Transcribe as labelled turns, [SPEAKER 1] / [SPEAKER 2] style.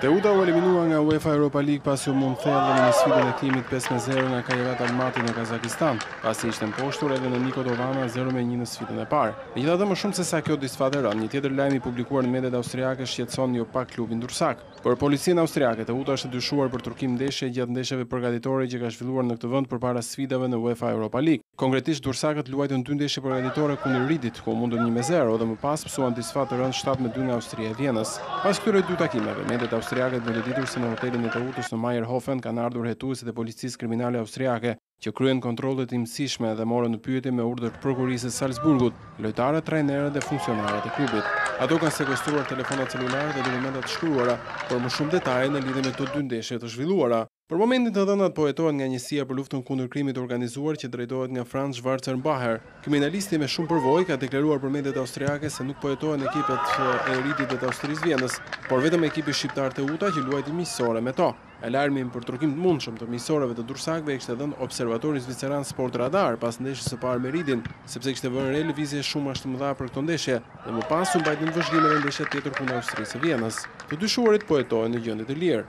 [SPEAKER 1] Teuta u eliminua nga UEFA Europa League pasi u mund thellë në sfidën e kthimit 5-0 nga Kairat Almaty në Kazakistan, pasi ishte mposhtur edhe në Niko Dovana 0-1 në sfidën e parë. Megjithatë, më shumë se sa kjo disfatë e rëndë, një tjetër lajm i publikuar në mediat austriake shqetëson jo pak klubin durrsak. Për policinë austriake, Teuta është e dyshuar për trukim ndeshje gjatë ndeshjeve përgatitore që ka zhvilluar në këtë vend përpara sfidave në UEFA Europa League. Konkretisht, durrsakët luajtën dy ndeshje përgatitore kundër Riedit, ku u mundën një me zero, dhe më pas pësuan disfatë të rëndë shtatë me dy nga Austria e Vjenës. Pas këtyre dy takimeve, mediat austriake bënë të ditur se në hotelin e Teutës në Mayrhofen kanë ardhur hetuesit e policisë kriminale austriake, që kryen kontrolle të imtësishme dhe morën në pyetje me urdhër të Prokurorisë së Salzburgut, lojtarët, trajnerët dhe funksionarët e klubit. Ato kanë sekuestruar telefonat celularë dhe dokumenta të shkruara, për më shumë detaje në lidhje me këto dy ndeshje të zhvilluara. Për momentin të dhënat po hetohen nga Njësia për Luftën Kundër Krimit të Organizuar që drejtohet nga Franz Schwarzenbacher. Kriminalisti me shumë përvojë ka deklaruar për mediat austriake se nuk po hetohen ekipet e Riedit dhe të Austrisë Vjenës, por vetëm ekipi shqiptar Teuta që luajti miqësore me to. Alarmin për trukim të mundshëm të miqësoreve të durrsakëve e kishte dhënë observatori zviceran Sportradar pas ndeshjes së parë me Riedin, sepse kishte vënë re lëvizje shumash të mëdha për këto ndeshje dhe më pas u mbajt në vëzhgim edhe ndeshja tjetër kundër Austrisë së Vjenës. Të dyshuarit po hetohen në gjendje të lirë.